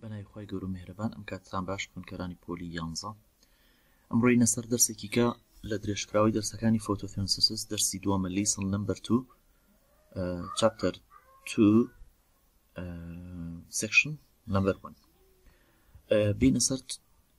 بە ناوی خوای گەورە مێهرەبان ئەم کاتتان باش خوێندکارانی پۆلی یانزە ئەمڕۆی نەسەر دەرسێکی کە لە درێژکراوی دەرسەکانی فۆتۆفێنسسس دەرسی دووەمە لیسن نمبەر تو چاپتەر تو سێکشن نمبەر بوون بینە سەر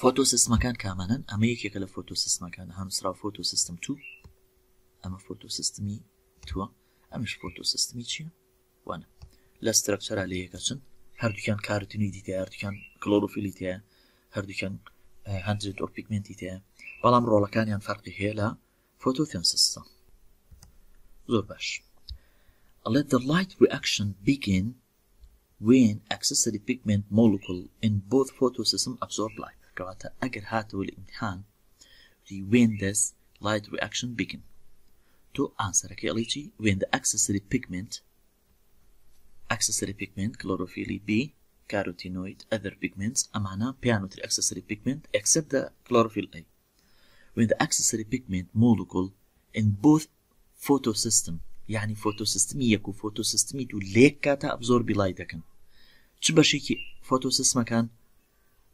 فۆتۆ سیستمەکان کامانەن ئەمە یەکێکە لە فۆتۆ سیستمەکان هەنووسراو فۆتۆ سیستم تو ئەمە فۆتۆ سیستمی تووە ئەمش فۆتۆ سیستمی چییە وانە لە سترەکچەرا لە یەکەچن هەردووکیان کارتنی دیتە هەردووکیان کلۆروفیلی تەیە هەردووکیان هەندێت ئۆ پیگمنتی تەیە بەڵام ڕۆڵەکانیان فەرقی هەیە لە فۆتۆفێنسستە زۆر باش let the light reaction begin when accessory pigment molecule in both photosystem absorb light كبعتها أقرهات والامتحان when this light reaction begin to answer كاليتي when the accessory pigment accessory pigment chlorophyll B carotenoid other pigments أمعنا بيانوتري accessory pigment except the chlorophyll A when the accessory pigment molecule in both فۆتۆ سستم یعنی فۆتۆ سستمی یەک و فۆتۆ سستمی دوو لێک کاتە ئەم زۆر بیڵای دەکەن چ بەشێکی فۆتۆ سسمەکان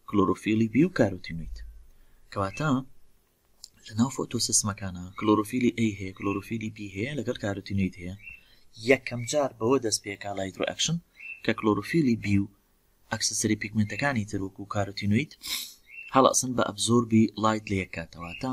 کلۆرۆفیلی بی و کاروتینویت کەواتە لەناو فۆتۆ سسمەکانە کلۆرۆفیلی ئەی هەیە کلۆرۆفیلی بی هەیە لەگەڵ کاروتینویت هەیە یەکەم جار بەوە دەست پێکا لایدرۆ ئەکشن کە کلۆرۆفیلی بی و ئەکسسەری پیگمنتەکانی تر وەکو کاروتینویت هەڵەسن بە ئەبزۆربی لایت لە یەکاتەوە تا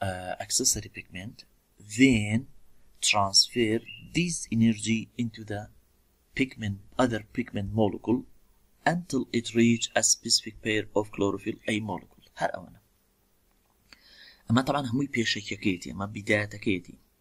uh, accessory pigment then transfer this energy into the pigment other pigment molecule until it reach a specific pair of chlorophyll A molecule هر أولا اما ئەمە تەوان اما بداية ئەمە باش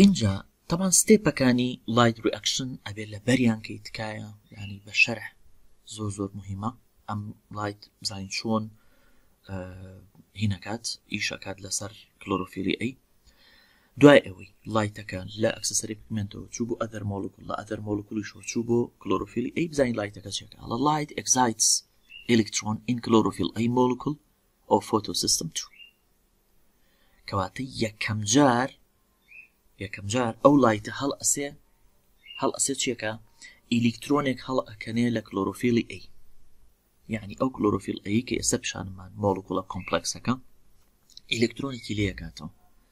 ئینجا تەبان ستێپەکانی ڵایت ڕیئەکشن ئەبێ لە بەریان کەی تکایە یانی بە شەرح زۆر زۆر مهمە ئەم ڵایت بزانین چۆن هینەکات ئیشەکات لەسەر کلۆرۆفیلی ئەی دوای ئەوەی لایتەکە لە ئەکسسەری پگمنتەوە چوو بۆ ئەدەر مۆلکل لە ئەدەر مۆلکولی شۆ چوو بۆ کلۆرۆفیلی ئەی بزانین لایتەکە چێکە لە لایت ئەکزایتس ئەلکترۆن ئین کلۆرۆفیل ئەی مۆلکل ئەو فۆتۆ سیستم چوو کەواتە یەکەم جار یەکەم جار ئەو لایتە هەڵ ئەسێ هەڵ ئەسێ چێکە ئیلیکترۆنێک هەڵ ئەکەنێ لە کلۆرۆفیلی ئەی یعنی ئەو کلۆرۆفیل ئەی کە ئێستا پیشانمان مۆڵکوڵە کۆمپلکسەکە ئیلکترۆنێکی لێکاتەوە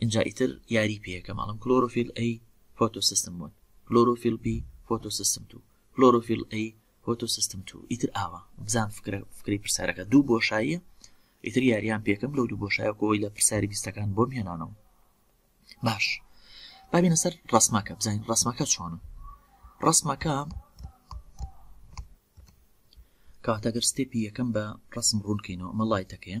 ئینجا ئیتر یاری پێکەم ئەڵم کلۆرۆفیل ئەی فۆتۆ سیستم ون کلۆرۆفیل بی فۆتۆ سیستم تو کلۆرۆفیل ئەی فۆتۆ سیستم تو ئیتر ئاوا بزان فکرە فکری پرسیارەکە دوو بۆشاییە ئیتر یاریان پێکەم لەو دوو بۆشایەکەوەی لە پرسیاری بیستەکان بۆم هێنانەوە باش بابینە سەر ڕسمەکە بزانین ڕسمەکە چۆنە ڕسمەکە کاتەگەر ستێپی یەکەم بە ڕسم ڕوونکەینەوە ئەمە لایتەکەیە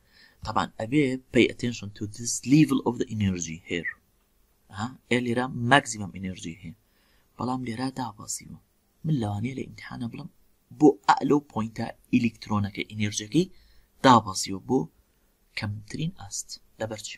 تەبعەن ئەبێ pay attention to this level of the energy here ها ئێ لێرە ماکسیمم ئینێرجی هەیە بەڵام لێرا دابەزیوە من لەوانەیە لە ئیمتحانە بڵم بۆ ئا لەو پوینتە ئیلکترۆنەکە ئینێرجەکەی دابەزیوە بۆ کەمترین ئاست لەبەرچی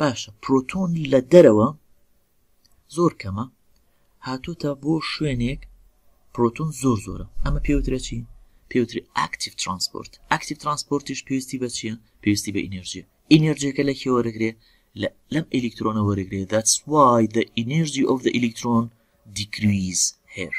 باشە پرۆتۆن لە دەرەوە زۆر کەمە هاتوتە بۆ شوێنێک پرۆتۆن زۆر زۆرە ئەمە پێوترە چی پێوتری ئاکتیو ترانسپۆرت ئاکتیو ترانسپۆرتیش پێویستی بە چیە پێویستی بە ئینرژیە ئینرژیەکە لە کێوەرەگرێ لەم ئەلیکترۆنە وەرەگرێ that's why the energy of the electron decrease here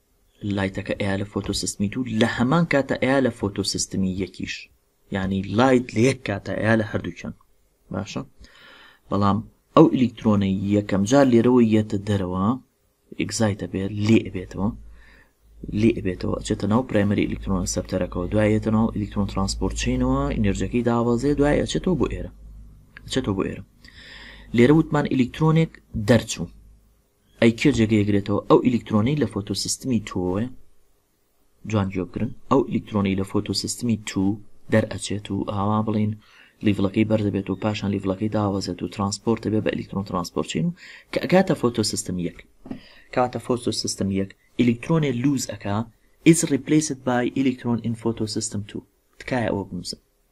لایتەکە ئەیا لە فۆتۆ سیستمی دوو لە هەمان کاتە ئەیا لە فۆتۆ سیستمی یەکیش ینی لایت لە یەک کاتە ئەیا لە هەردووچەند باشە بەڵام ئەو ئلیکترۆنە یەکەم جار لێرەوە یەتە دەرەوە ئگزایتە بێت لێ بێتەوە لێ بێتەوە ئەچێتە ناو پرایمەری ئلیکترۆنە سەپتەرەکەەوە دوایەتە ناو ئلیکترۆن ترانسپۆرت چینەوە ئینرجەکەی داوازێ دوای ئەچێتەوە بۆ ئێرە ئەچێتەوە بۆ ئێرە لێرە وتمان ئلیکترۆنێک دەرچوو ئەی کێ جێگەی ئەگرێتەوە ئەو ئیلیکترۆنەی لە فۆتۆ سیستمی تۆوە جوان گوێ بگرن ئەو ئیلیکترۆنەی لە فۆتۆ سیستمی تو دەرئەچێت و ئاوا بڵین لیڤڵەکەی بەردەبێت و پاشان لیڤڵەکەی داوەزێت و ترانسپۆرت دەبێت بە ئەلیکترۆن ترانسپۆرتچین و کە ئەگاتە فۆتۆ سیستم یەک کاتە فۆتۆ سیستم یەک ئیلیکترۆنێ لوز ئەکا is replaced by electron in photosystem 2 تکایە ئەوە بنووسن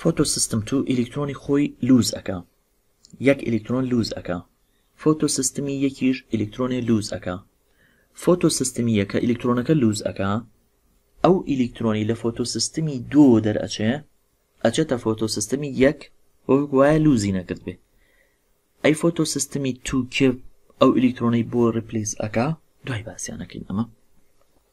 فۆتۆ سستم تو ئیلیکترۆنی خۆی لوز ئەکا یەک ئیلیکترۆن لوز ئەکا فۆتۆ سستمی یەکیش ئیلیکترۆنێ لوز ئەکا فۆتۆ سستمی یەکە ئیلیکترۆنەکە لوز ئەکا ئەو ئیلیکترۆنی لە فۆتۆ سستمی دو دەرئەچێ ئەچێتە فۆتۆ سستمی یەک وەک وایە لوزی نەکرد بێ ئەی فۆتۆ سستمی تو کێ ئەو ئیلیکترۆنەی بۆ ڕیپلیس ئەکا دوای باسییانەکەین ئەمە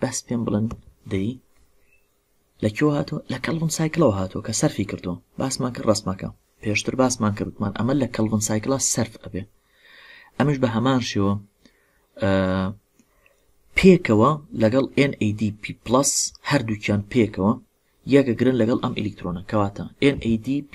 بەس پێم بڵن دەی لە کێوە هاتووە لە کەڵون سایکلەوە هاتووە کە سەرفی کردو باسمان کرد ڕسمەکە پێشتر باسمان کردمان ئەمە لە کەڵون سایکلا سەرف ئەبێ ئەمش بە هەمان شێوە پێکەوە لەگەڵ NADP+ هەردووکیان پێکەوە یەکەگرن لەگەڵ ئەم ئەلیکترۆنە کەواتە NADP+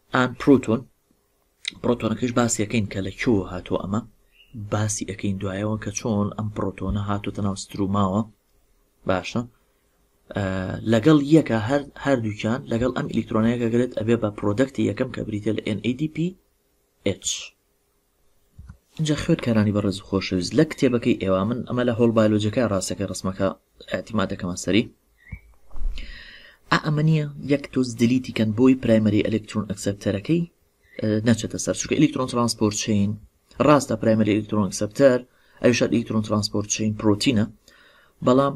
ئان پروتون پرۆتۆنەکەش باسی یەکەین کە لە کوێوە هاتووە ئەمە باسی ئەەکەین دوایەوە کە چۆن ئەم پرۆتۆنە هاتوتە ناو ستروماوە باشە لەگەڵ یەکە هەر هەردووکیان لەگەڵ ئەم ئەلیکترۆنەیەکەگرێت ئەبێ بە پرۆدەکتی یەکەم کە بریتە لە NADP H ئینجا خوێن کارانی بە ڕێز و خۆشەویست لە کتێبەکەی ئێوە من ئەمە لە هۆڵ بایلۆجەکە ڕاستەکە ڕسمەکە ئەتیما دەکەمە سەری ئەمە نییە یەک تۆز دلیتی کەن بۆی پرایمەری ئەلکترۆن ئەکسپتەرەکەی نەچێتە سەر چکە ئەلکترۆن ترانسپۆرت چین ڕاستە پرایمەری ئەلکترۆن ئەکسپتەر ئەوشار ئەلکترۆن ترانسپۆرت چین پرۆتینە بەڵام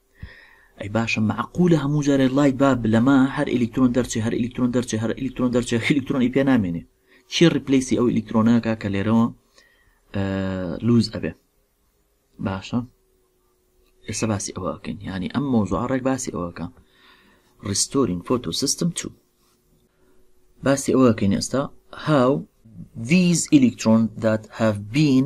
ئەی باشە مەعقولە هەموو جارێ لایت با بلەما هەر ئەلیکترۆن دەرچێ هەر ئەلیکترۆن دەرچێ هەر ئەلیکترۆن دەرچێ ئەلیکترۆنی پێ نامێنێ چی ڕیپلیسی ئەو ئەلیکترۆنەکە کە لێرەوە لوز ئەبێ باشە ئێستا باسی ئەوەکەین ینی ئەم مۆزوع ڕێک باسی ئەوەکە ڕستۆرین فۆتۆ سیستم تو باسی ئەوەکەین ئێستا هاو these electrons that have been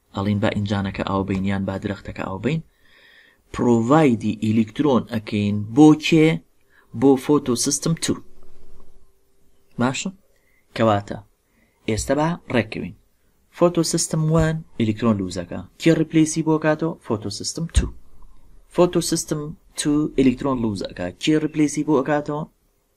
ئەڵین با ئینجانەکە ئاو بین یان با درەختەکە ئاو بین پرۆڤایدی ئیلیکترۆن ئەکەین بۆ کێ بۆ فۆتۆ سیستم تو باشە کەواتە ئێستا با ڕێککەوین فۆتۆ سیستم وان ئیلیکترۆن لوزەکە کێ ڕپلیسی بۆ کاتەوە فۆتۆ سیستم تو فۆتۆ سیستم تو ئەلیکترۆن لوزەکە کێ ڕپلیسی بۆ ئەکاتەوە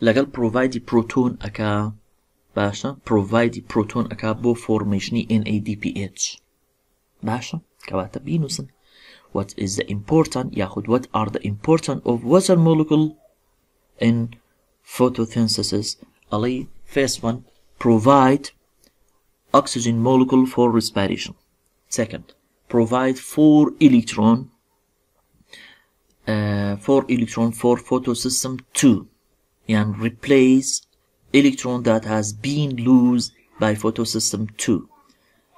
Lagal provide the proton aka basha. Provide the proton aka bo formation NADPH. Basha. Kawata binusan. What is the important? Yahud, what are the important of water molecule in photosynthesis Ali first one provide oxygen molecule for respiration second provide four electron uh, four electron for photosystem 2 and replace electron that has been lost by photosystem 2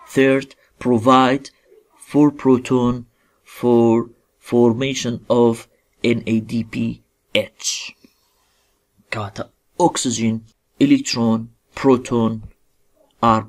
third provide four proton for formation of NADPH kata oxygen, electron, proton are